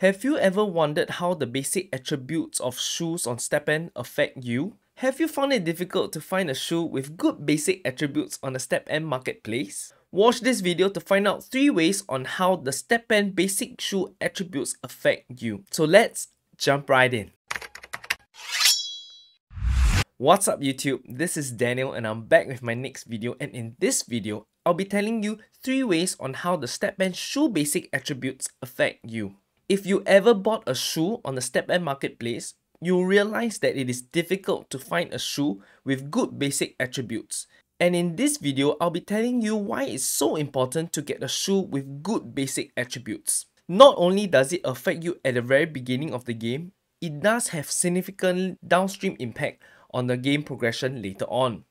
Have you ever wondered how the basic attributes of shoes on StepN affect you? Have you found it difficult to find a shoe with good basic attributes on the StepN marketplace? Watch this video to find out 3 ways on how the StepN basic shoe attributes affect you. So let's jump right in. What's up YouTube? This is Daniel and I'm back with my next video and in this video, I'll be telling you 3 ways on how the StepN shoe basic attributes affect you. If you ever bought a shoe on the StepN marketplace, you'll realize that it is difficult to find a shoe with good basic attributes. And in this video, I'll be telling you why it's so important to get a shoe with good basic attributes. Not only does it affect you at the very beginning of the game, it does have significant downstream impact on the game progression later on.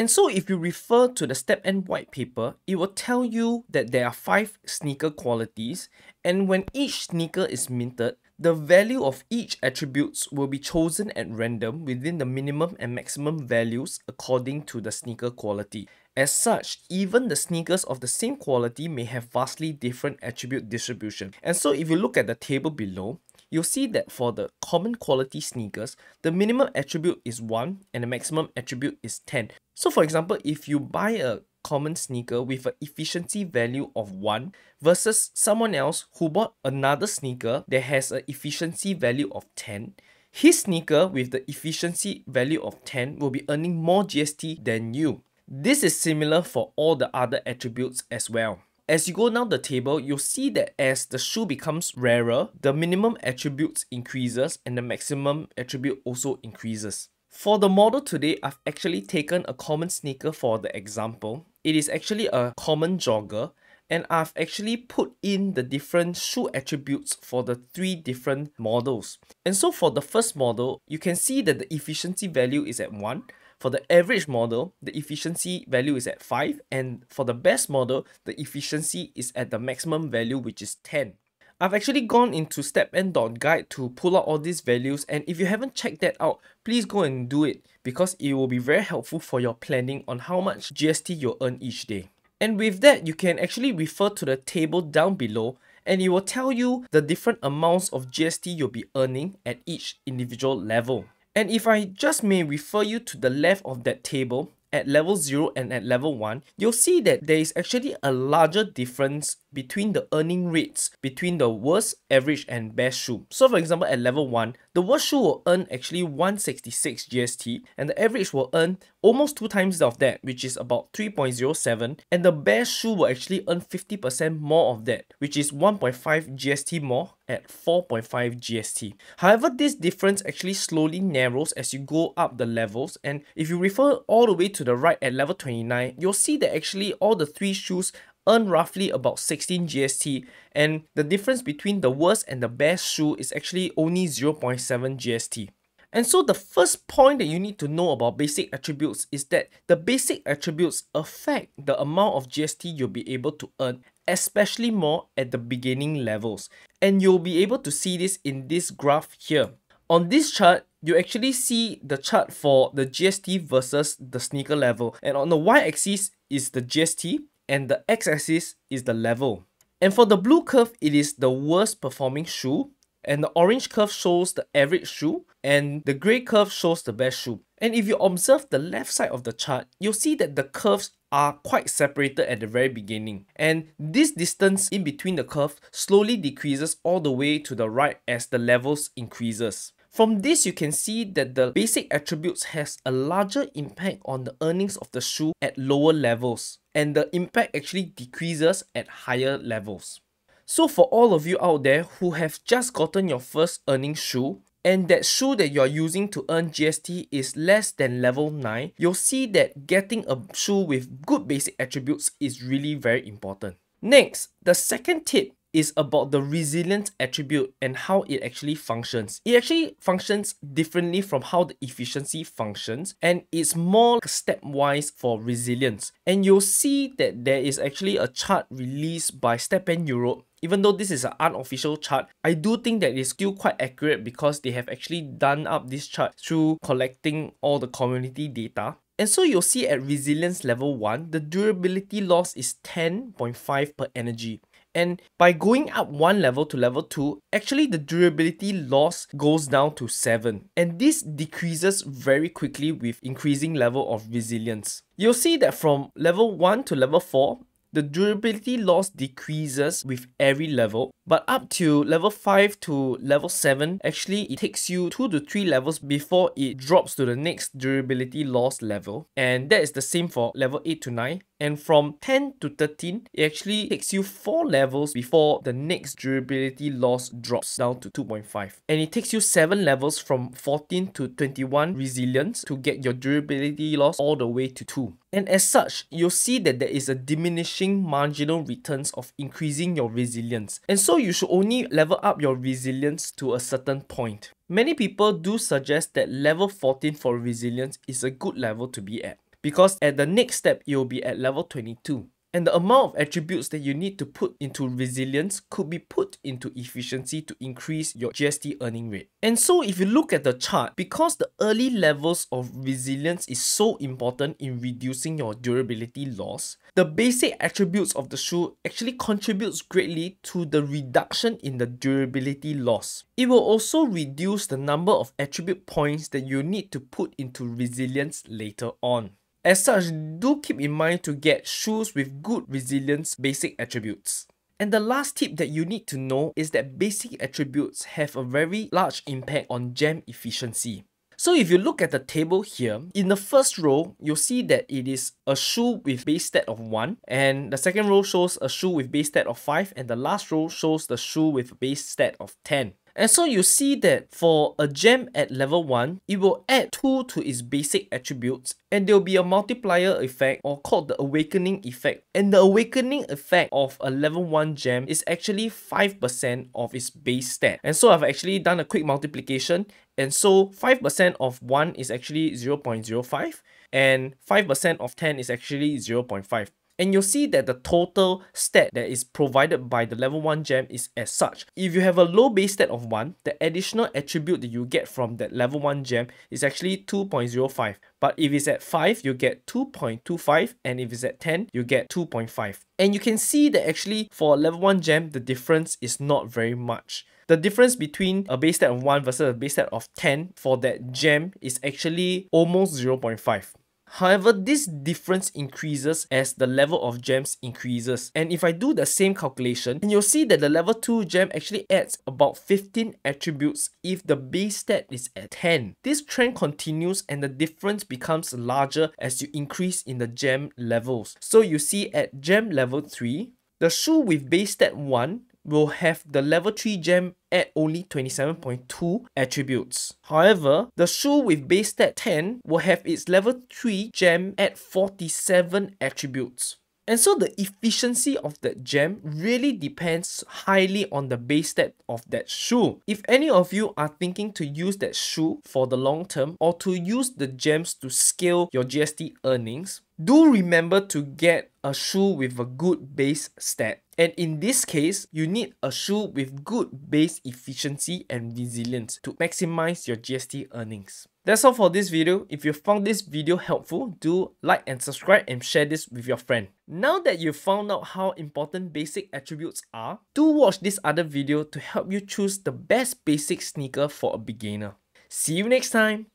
And so if you refer to the StepN white paper, it will tell you that there are 5 sneaker qualities and when each sneaker is minted, the value of each attributes will be chosen at random within the minimum and maximum values according to the sneaker quality. As such, even the sneakers of the same quality may have vastly different attribute distribution. And so if you look at the table below, you'll see that for the common quality sneakers, the minimum attribute is 1 and the maximum attribute is 10. So for example, if you buy a common sneaker with an efficiency value of 1 versus someone else who bought another sneaker that has an efficiency value of 10, his sneaker with the efficiency value of 10 will be earning more GST than you. This is similar for all the other attributes as well. As you go down the table, you'll see that as the shoe becomes rarer, the minimum attributes increases and the maximum attribute also increases. For the model today, I've actually taken a common sneaker for the example. It is actually a common jogger and I've actually put in the different shoe attributes for the three different models. And so for the first model, you can see that the efficiency value is at 1, for the average model, the efficiency value is at 5 and for the best model, the efficiency is at the maximum value which is 10. I've actually gone into step stepn.guide to pull out all these values and if you haven't checked that out, please go and do it because it will be very helpful for your planning on how much GST you'll earn each day. And with that, you can actually refer to the table down below and it will tell you the different amounts of GST you'll be earning at each individual level. And if I just may refer you to the left of that table, at level 0 and at level 1, you'll see that there is actually a larger difference between the earning rates between the worst, average and best shoe. So for example at level 1, the worst shoe will earn actually 166 GST and the average will earn almost two times of that which is about 3.07 and the best shoe will actually earn 50% more of that which is 1.5 GST more at 4.5 GST. However, this difference actually slowly narrows as you go up the levels and if you refer all the way to the right at level 29, you'll see that actually all the three shoes earn roughly about 16 GST and the difference between the worst and the best shoe is actually only 0.7 GST. And so the first point that you need to know about basic attributes is that the basic attributes affect the amount of GST you'll be able to earn, especially more at the beginning levels. And you'll be able to see this in this graph here. On this chart, you actually see the chart for the GST versus the sneaker level. And on the y-axis is the GST and the x-axis is the level. And for the blue curve, it is the worst performing shoe and the orange curve shows the average shoe and the grey curve shows the best shoe. And if you observe the left side of the chart, you'll see that the curves are quite separated at the very beginning. And this distance in between the curve slowly decreases all the way to the right as the levels increases. From this, you can see that the basic attributes has a larger impact on the earnings of the shoe at lower levels, and the impact actually decreases at higher levels. So for all of you out there who have just gotten your first earning shoe, and that shoe that you're using to earn GST is less than level 9, you'll see that getting a shoe with good basic attributes is really very important. Next, the second tip is about the resilience attribute and how it actually functions. It actually functions differently from how the efficiency functions and it's more stepwise for resilience. And you'll see that there is actually a chart released by StepN Europe even though this is an unofficial chart, I do think that it's still quite accurate because they have actually done up this chart through collecting all the community data. And so you'll see at resilience level 1, the durability loss is 10.5 per energy. And by going up one level to level 2, actually the durability loss goes down to 7. And this decreases very quickly with increasing level of resilience. You'll see that from level 1 to level 4, the durability loss decreases with every level, but up to level 5 to level 7, actually it takes you 2 to 3 levels before it drops to the next durability loss level. And that is the same for level 8 to 9. And from 10 to 13, it actually takes you 4 levels before the next durability loss drops down to 2.5. And it takes you 7 levels from 14 to 21 resilience to get your durability loss all the way to 2. And as such, you'll see that there is a diminishing marginal returns of increasing your resilience. And so you should only level up your resilience to a certain point. Many people do suggest that level 14 for resilience is a good level to be at because at the next step you'll be at level 22 and the amount of attributes that you need to put into resilience could be put into efficiency to increase your GST earning rate. And so if you look at the chart, because the early levels of resilience is so important in reducing your durability loss, the basic attributes of the shoe actually contributes greatly to the reduction in the durability loss. It will also reduce the number of attribute points that you need to put into resilience later on. As such, do keep in mind to get shoes with good resilience basic attributes. And the last tip that you need to know is that basic attributes have a very large impact on gem efficiency. So if you look at the table here, in the first row, you'll see that it is a shoe with base stat of 1, and the second row shows a shoe with base stat of 5, and the last row shows the shoe with base stat of 10. And so you see that for a gem at level 1, it will add 2 to its basic attributes and there will be a multiplier effect or called the awakening effect. And the awakening effect of a level 1 gem is actually 5% of its base stat. And so I've actually done a quick multiplication and so 5% of 1 is actually 0.05 and 5% of 10 is actually 0.5 and you'll see that the total stat that is provided by the level 1 gem is as such. If you have a low base stat of 1, the additional attribute that you get from that level 1 gem is actually 2.05. But if it's at 5, you get 2.25 and if it's at 10, you get 2.5. And you can see that actually for level 1 gem, the difference is not very much. The difference between a base stat of 1 versus a base stat of 10 for that gem is actually almost 0.5. However, this difference increases as the level of gems increases. And if I do the same calculation, and you'll see that the level 2 gem actually adds about 15 attributes if the base stat is at 10. This trend continues and the difference becomes larger as you increase in the gem levels. So you see at gem level 3, the shoe with base stat 1 will have the level 3 gem at only 27.2 attributes. However, the shoe with base stat 10 will have its level 3 gem at 47 attributes. And so the efficiency of that gem really depends highly on the base stat of that shoe. If any of you are thinking to use that shoe for the long term or to use the gems to scale your GST earnings, do remember to get a shoe with a good base stat. And in this case, you need a shoe with good base efficiency and resilience to maximize your GST earnings. That's all for this video. If you found this video helpful, do like and subscribe and share this with your friend. Now that you've found out how important basic attributes are, do watch this other video to help you choose the best basic sneaker for a beginner. See you next time!